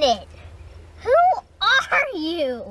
minute. Who are you?